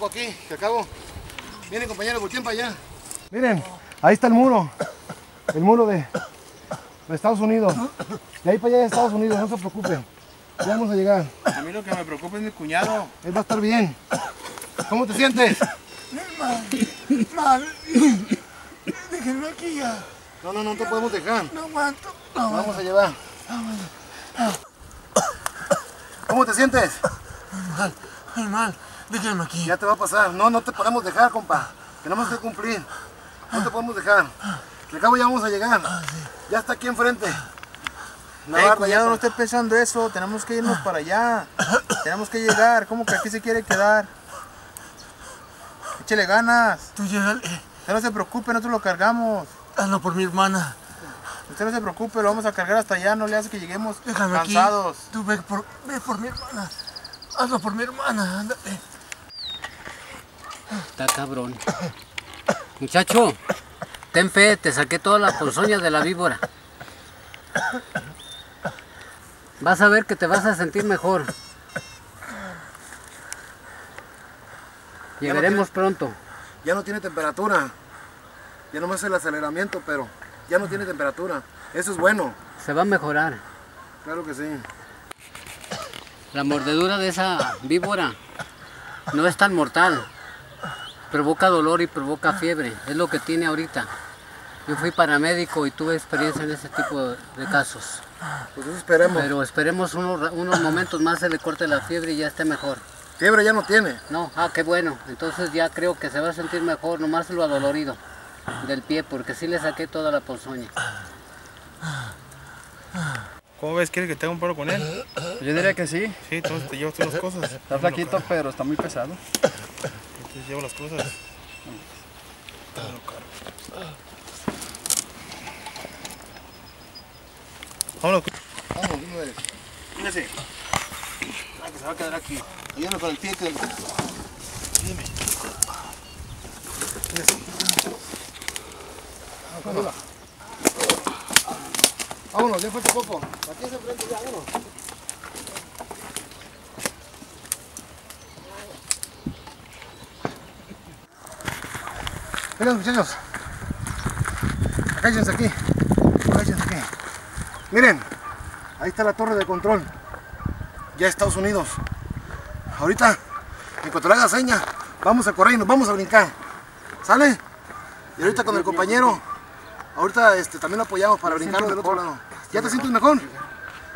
Poco aquí, que acabo. Miren compañeros, volteen para allá. Miren, ahí está el muro. El muro de, de Estados Unidos. De ahí para allá de Estados Unidos, no se preocupen. Ya vamos a llegar. A mí lo que me preocupa es mi cuñado. Él va a estar bien. ¿Cómo te sientes? Mal. Déjenme aquí ya. No, no, no te podemos dejar. No aguanto. Te vamos a llevar. ¿Cómo te sientes? Mal. Mal. Déjenme aquí. Ya te va a pasar. No, no te podemos dejar, compa. Tenemos que cumplir. No te podemos dejar. Al cabo ya vamos a llegar. Ya está aquí enfrente. Barda cuñado, ya no esté pensando eso. Tenemos que irnos para allá. Tenemos que llegar. ¿Cómo que aquí se quiere quedar? Échele ganas. Tú llega. Usted no se preocupe, nosotros lo cargamos. Hazlo por mi hermana. Usted no se preocupe, lo vamos a cargar hasta allá. No le hace que lleguemos Déjame aquí. cansados. Tú ve por, ve por mi hermana. Hazlo por mi hermana. Ándale. Está cabrón. Muchacho, ten fe, te saqué toda la ponzoña de la víbora. Vas a ver que te vas a sentir mejor. Llegaremos pronto. Ya no tiene temperatura. Ya nomás el aceleramiento, pero ya no tiene temperatura. Eso es bueno. Se va a mejorar. Claro que sí. La mordedura de esa víbora no es tan mortal. Provoca dolor y provoca fiebre. Es lo que tiene ahorita. Yo fui paramédico y tuve experiencia en ese tipo de casos. Pues eso esperemos. Pero esperemos unos, momentos más se le corte la fiebre y ya esté mejor. Fiebre ya no tiene. No, ah, qué bueno. Entonces ya creo que se va a sentir mejor, nomás lo adolorido del pie, porque sí le saqué toda la ponzoña. ¿Cómo ves? ¿Quieres que te haga un paro con él? Yo diría que sí. Sí, entonces te llevo tú las cosas. Está flaquito, pero está muy pesado. Entonces llevo las cosas. Vámonos. Vamos, vez. Véngase. Ah, que se va a quedar aquí. Ayúdame con el pie que... Vámonos. Vámonos, ya falta poco. Aquí es enfrente ya, vámonos. Vengan muchachos. Acáchense aquí. Acáchense aquí. Miren, ahí está la torre de control. ya Estados Unidos. Ahorita, en cuanto le haga seña, vamos a correr y nos vamos a brincar. ¿Sale? Y ahorita con el compañero, ahorita este, también lo apoyamos para brincarlo del otro lado. ¿Ya te sientes mejor?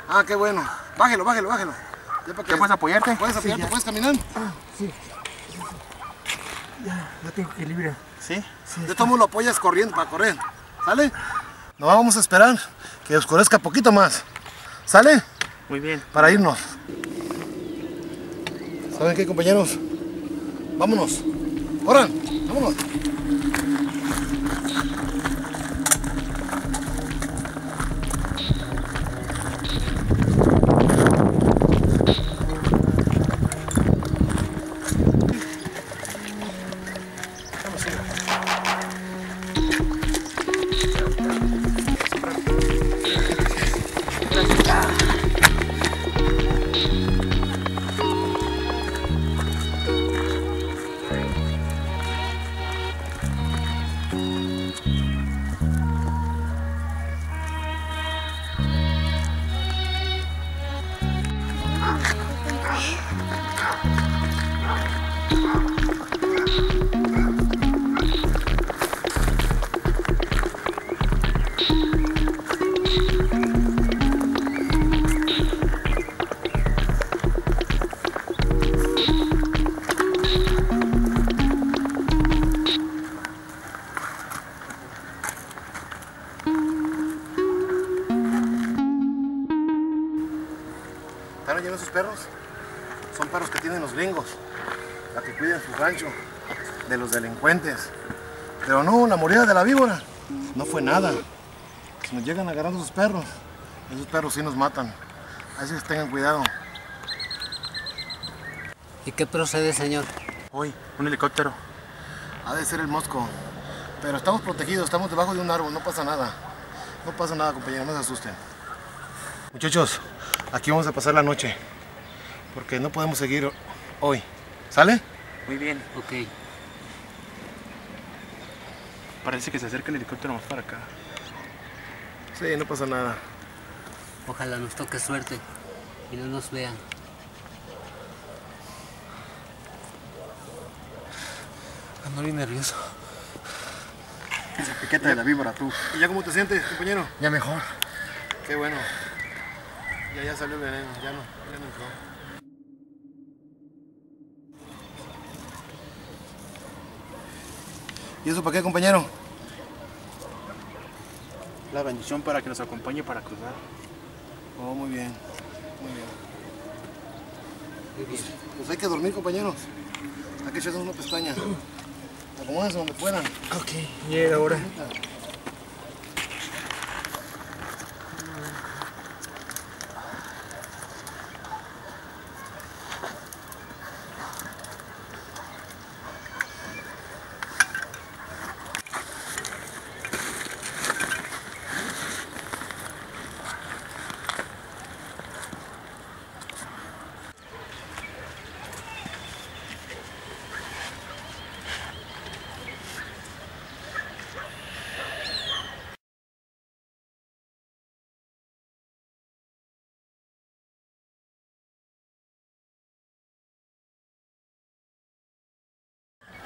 Ah, qué bueno. Bájelo, bájelo, bájelo. Ya, para que- ¿Ya puedes apoyarte? ¿Puedes apoyarte? ¿Puedes caminar? Ya tengo equilibrio. Sí. De todos modos lo apoyas corriendo para correr. ¿Sale? No vamos a esperar que oscurezca poquito más. ¿Sale? Muy bien. Para irnos. ¿Saben qué, compañeros? Vámonos. ¡Corran! ¡Vámonos! ¿Están oyendo esos perros? Son perros que tienen los gringos, la que cuidan su rancho, de los delincuentes. Pero no, la mordida de la víbora no fue nada. Si nos llegan agarrando esos perros, esos perros sí nos matan. Así que tengan cuidado. ¿Y qué procede, señor? Hoy, un helicóptero. Ha de ser el mosco. Pero estamos protegidos, estamos debajo de un árbol, no pasa nada. No pasa nada, compañeros, no se asusten. Muchachos, aquí vamos a pasar la noche. Porque no podemos seguir hoy. ¿Sale? Muy bien. Ok. Parece que se acerca el helicóptero más para acá. Sí, no pasa nada. Ojalá nos toque suerte y no nos vean. Ando bien nervioso. Esa piqueta de la víbora, tú. ¿Y ya cómo te sientes, compañero? Ya mejor. Qué bueno. Ya, ya salió el veneno, ya no, ya no entró. ¿Y eso para qué, compañero? La bendición para que nos acompañe para cruzar. Oh, muy bien, muy bien. Bien. Pues hay que dormir, compañeros. Hay que echarnos una pestaña. Acomódense donde puedan. Ok, ya era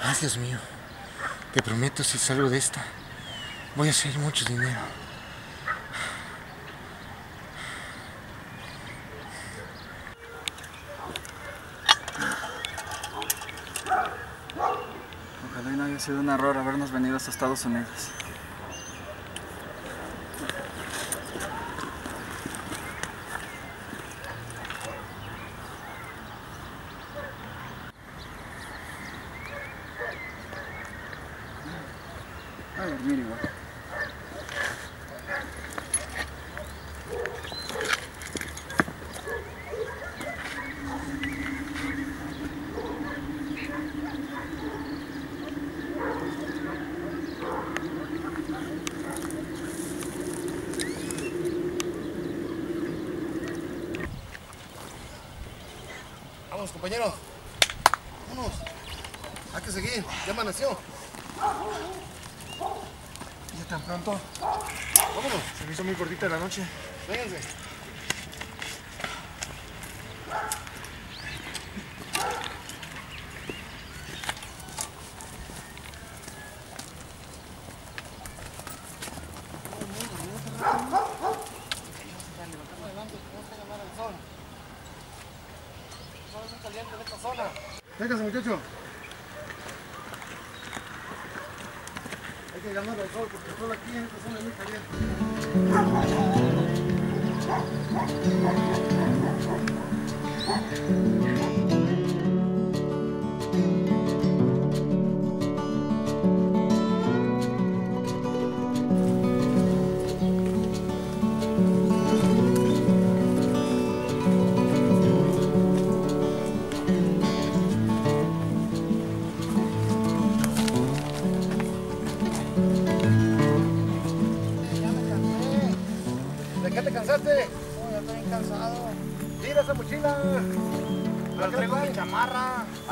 Ay, Dios mío. Te prometo, si salgo de esta, voy a hacer mucho dinero. Ojalá y no haya sido un error habernos venido hasta Estados Unidos.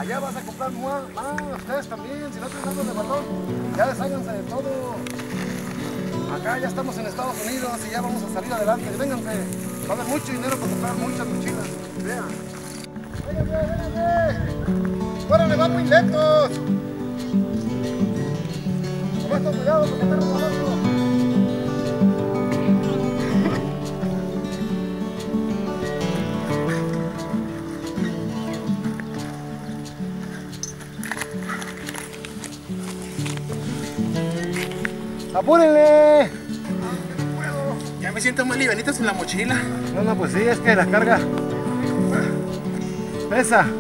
Allá vas a comprar más, más, ustedes también, si no estoy dando de balón, ya desháganse de todo. Acá ya estamos en Estados Unidos y ya vamos a salir adelante. Vénganse, va a haber mucho dinero para comprar muchas mochilas. Vean. Vénganse, vénganse. ¡Órale, van muy lentos! Con cuidado porque. ¡Apúrenle! Ya me siento muy livianito sin la mochila. No, no, pues sí, es que la carga pesa. No,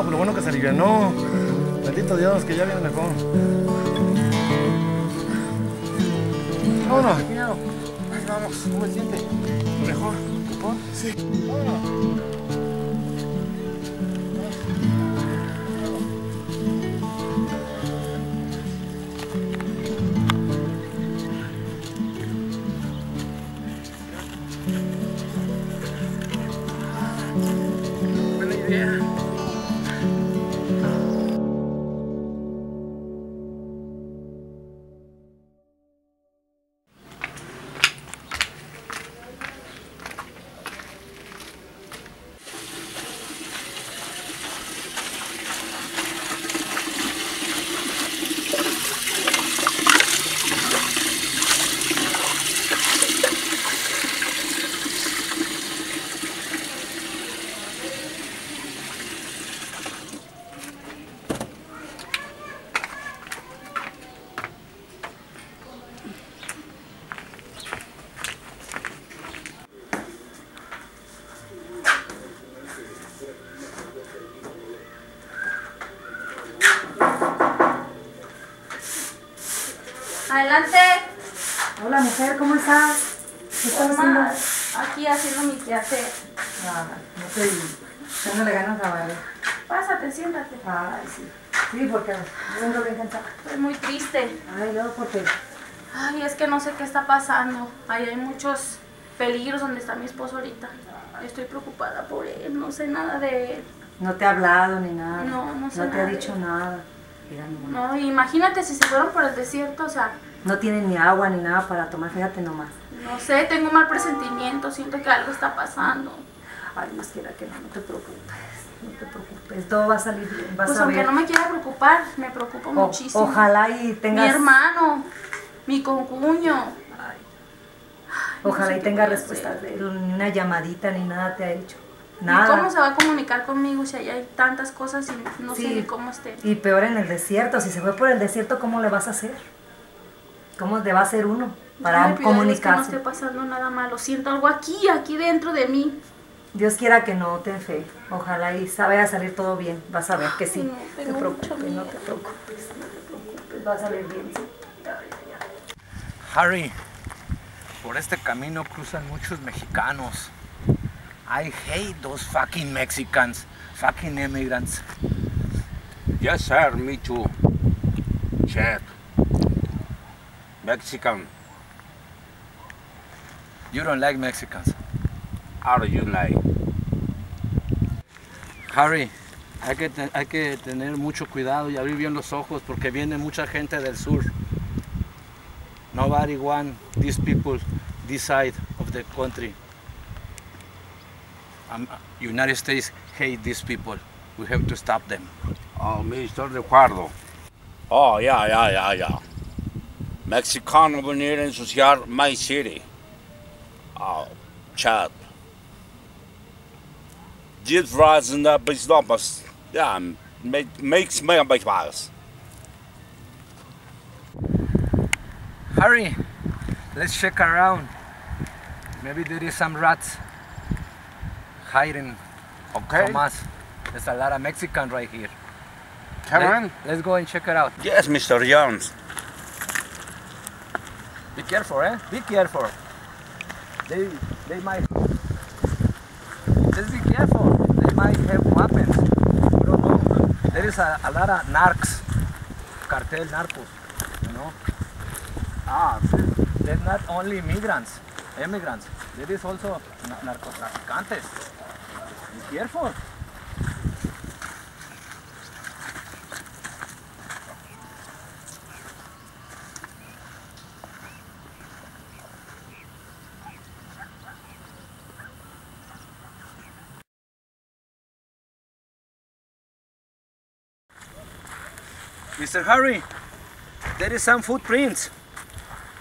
pues lo bueno que se alivianó. Bendito Dios, que ya viene mejor. Vámonos. Ahí vamos. ¿Cómo se siente? Mejor. ¿Mejor? Sí. Vámonos. Ay, sí. Sí, porque. Estoy muy triste. Ay, yo, porque Ay, es que no sé qué está pasando. Ahí hay muchos peligros donde está mi esposo ahorita. Estoy preocupada por él, no sé nada de él. no te ha hablado ni nada. No, no sé No te ha nada dicho nada. Mira, mi amor. No, imagínate si se fueron por el desierto, o sea, No tiene ni agua ni nada para tomar, fíjate nomás. no sé, tengo un mal presentimiento, siento que algo está pasando. Ay, Dios quiera que no, no te preocupes. No te preocupes. Todo va a salir. Vas Pues a aunque ver. no me quiera preocupar, me preocupo O- muchísimo. ojalá y Mi tengas. hermano, mi concuño. Ojalá no sé y tenga voy a respuestas hacer. de él, ni una llamadita ni nada te ha hecho. ¿Y Nada. cómo se va a comunicar conmigo si ahí hay tantas cosas y no sé Sí. ni cómo esté? Y peor en el desierto, si se fue por el desierto, ¿cómo le vas a hacer? ¿Cómo te va a hacer uno para Dios que no comunicarse? esté pasando nada malo. Siento algo aquí, aquí dentro de mí. Dios quiera que no, ten fe. Ojalá y vaya a salir todo bien. Vas a ver que sí. No, te tengo preocupes, no te preocupes, no te preocupes. Va a salir bien. sí. Harry, por este camino cruzan muchos mexicanos. I hate those fucking Mexicans, fucking immigrants. Yes, sir, me too. Chad. Mexican, You don't like Mexicans. how do you like? Harry, hay que, hay que tener mucho cuidado y abrir bien los ojos porque viene mucha gente del sur. Nobody want these people this side of the country. Um, United States hate these people. We have to stop them. Oh, Mr. Ricardo. Oh, yeah, yeah, yeah, yeah. Mexicano venir a ensuciar my city. Oh, Chad. Dit reizen dat bij snappers. Ja, make, makes me een beetje waars. Hurry, let's check around. Maybe there is some rats hiding Okay. from us. There's a lot of Mexican right here. Come Let- on. Let's go and check it out. Yes, Mr. Jones. Be careful, eh? Be careful. They they might. Just be careful. Might have weapons. There is a, lot of narcs, cartel narcos, you know. Ah, they're not only migrants, immigrants. There is also na- narcotraficantes. Be careful. Mr. Harry, there is some footprints.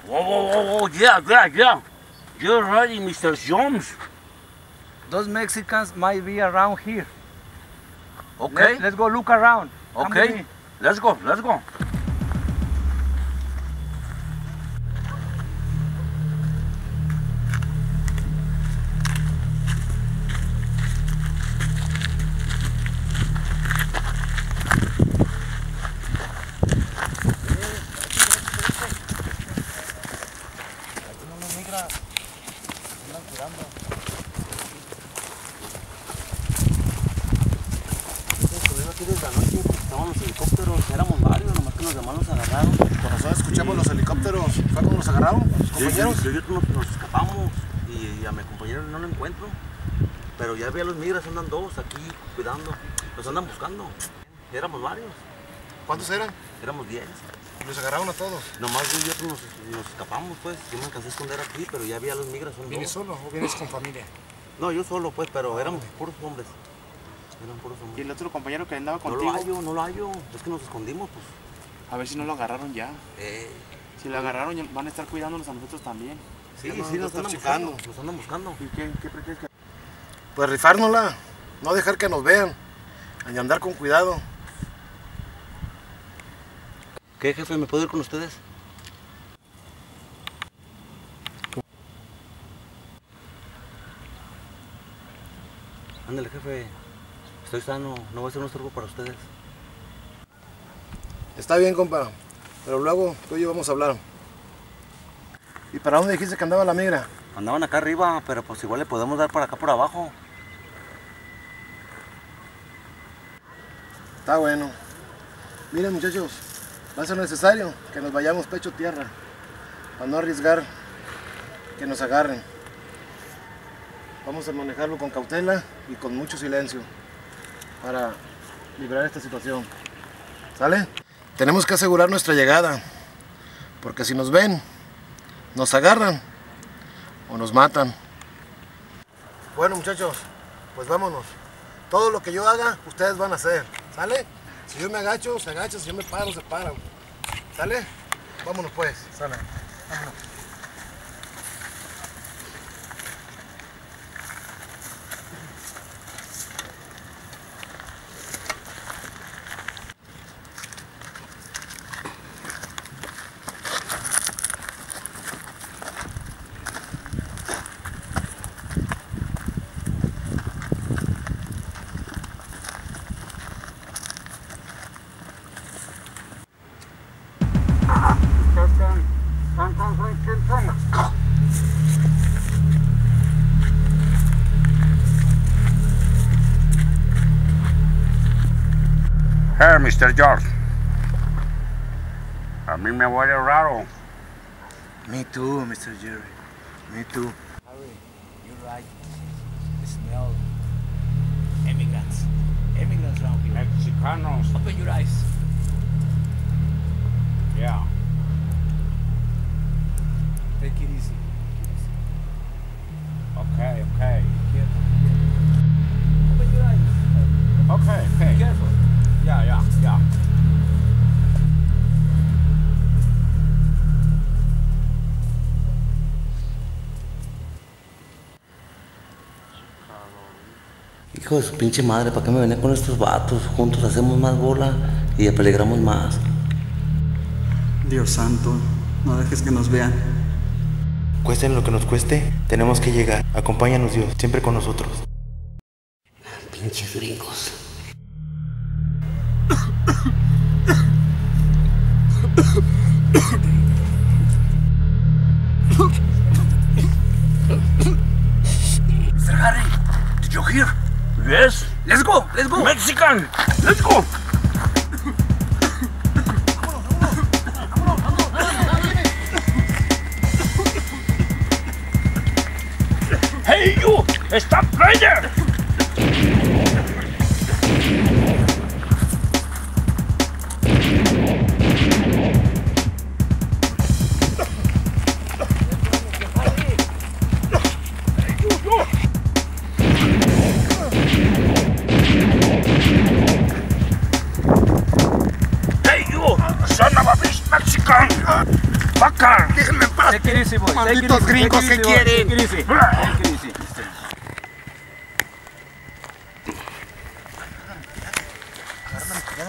Whoa, whoa, whoa, whoa, yeah, yeah, yeah. You're right, Mr. Jones. Those Mexicans might be around here. Okay. Let, us go look around. Okay. Let's go, let's go. Ya vi a los migras, andan dos aquí cuidando. Los andan buscando. Éramos varios. ¿Cuántos eran? Éramos diez. Los agarraron a todos. Nomás yo y otro nos, nos escapamos, pues. Yo me alcancé a esconder aquí, pero ya vi a los migras, son ¿Vienes dos. solo o vienes con familia? No, yo solo, pues, pero éramos puros hombres. Eran puros ¿Y hombres. el otro compañero que andaba No contigo? lo hallo, no lo hallo. Es que nos escondimos, pues. A ver si no lo agarraron ya. Eh, Si lo agarraron, ya van a estar cuidándonos a nosotros también. sí, no, sí, no nos están buscando. Nos andan buscando. ¿Y qué, qué prefieres que Pues rifárnosla. No dejar que nos vean. Y andar con cuidado. ¿Qué, jefe? ¿Me puedo ir con ustedes? Ándale, jefe. Estoy sano. No voy a ser un estorbo para ustedes. Está bien, compa. Pero luego tú y yo vamos a hablar. ¿Y para dónde dijiste que andaba la migra? Andaban acá arriba, pero pues igual le podemos dar por acá por abajo. Está bueno. Miren, muchachos. Va a ser necesario que nos vayamos pecho tierra. Para no arriesgar que nos agarren. Vamos a manejarlo con cautela y con mucho silencio. Para librar esta situación. ¿Sale? Tenemos que asegurar nuestra llegada. Porque si nos ven, nos agarran o nos matan. Bueno, muchachos, pues vámonos. Todo lo que yo haga, ustedes van a hacer. ¿Sale? Si yo me agacho, se agachan. Si yo me paro, se paran. ¿Sale? Vámonos pues. Sale. Vámonos. Mr. George. A mí me huele raro. Me too, Mr. Jerry. Me too. Hijo de su pinche madre, ¿para qué me venía con estos vatos? Juntos hacemos más bola y apeligramos más. Dios santo, no dejes que nos vean. Cueste lo que nos cueste, tenemos que llegar. Acompáñanos Dios, siempre con nosotros. Pinches gringos. Dann, let's go!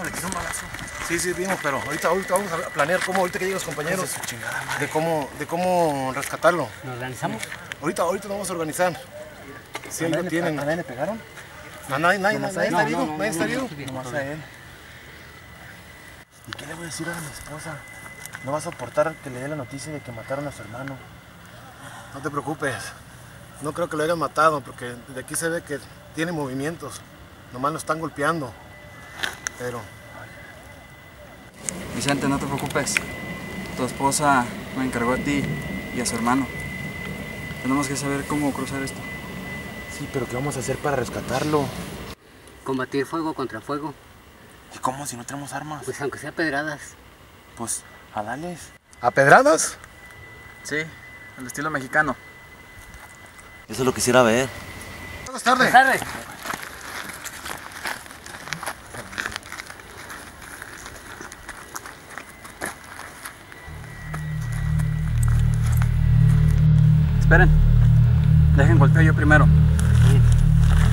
Le quiero un balazo. Sí, sí, vimos, pero ahorita, ahorita vamos a planear cómo, ahorita que lleguen los compañeros, de cómo, de cómo rescatarlo. ¿Nos organizamos? Ahorita, ahorita lo vamos a organizar. Si ahí ¿A lo nadie le- tienen. a nadie le pegaron? No, nadie, nadie, ¿Nomás a nadie está no, nadie está Nomás a él. ¿Y qué le voy a decir a mi esposa? No va a soportar que le dé la noticia de que mataron a su hermano. No te preocupes. No creo que lo hayan matado, porque de aquí se ve que tiene movimientos. Nomás lo están golpeando. Pero Vicente, no te preocupes. Tu esposa me encargó a ti y a su hermano. Tenemos que saber cómo cruzar esto. Sí, pero ¿qué vamos a hacer para rescatarlo? Combatir fuego contra fuego. ¿Y cómo si no tenemos armas? Pues aunque sea pedradas. Pues, a darles. ¿A pedradas? Sí, al estilo mexicano. Eso lo quisiera ver. Buenas tardes. Buenas tardes. Esperen. Dejen golpeo yo primero.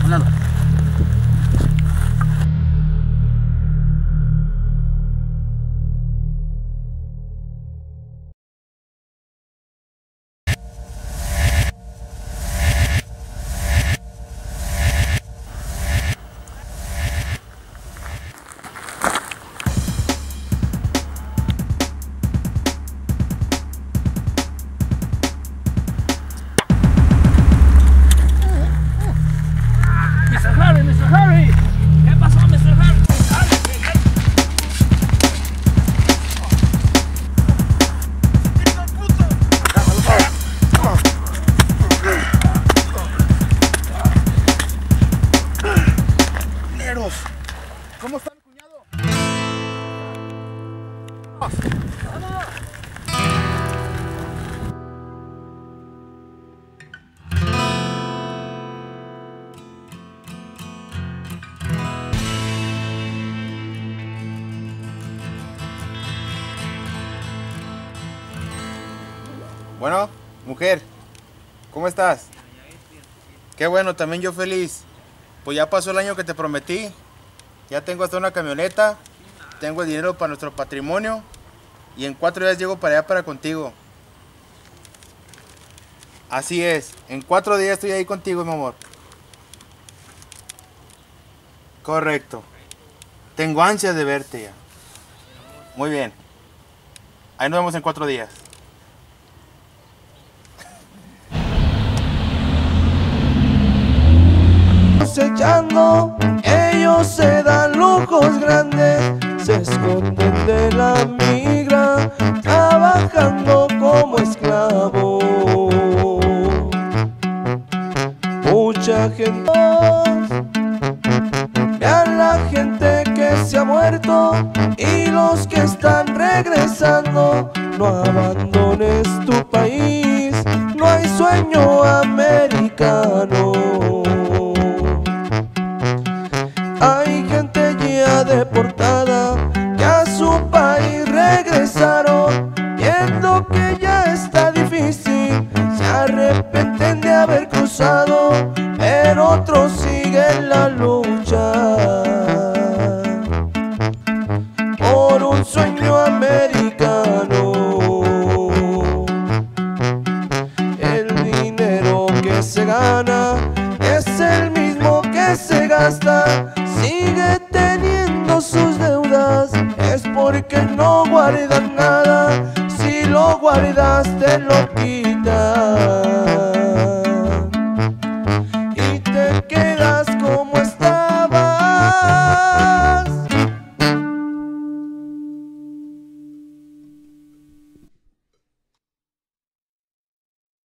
Un lado. También yo feliz. Pues ya pasó el año que te prometí. Ya tengo hasta una camioneta. Tengo el dinero para nuestro patrimonio. Y en cuatro días llego para allá para contigo. Así es. En cuatro días estoy ahí contigo, mi amor. Correcto. Tengo ansias de verte ya. Muy bien. Ahí nos vemos en cuatro días. Ellos se dan lujos grandes, se esconden de la migra, trabajando como esclavos. Mucha gente, vean la gente que se ha muerto y los que están regresando, no abandones tu país, no hay sueño americano. abusado, pero otro sigue en la lucha. Por un sueño americano, el dinero que se gana es el mismo que se gasta, sigue teniendo sus deudas, es porque no guardan nada, si lo guardas te lo quitas.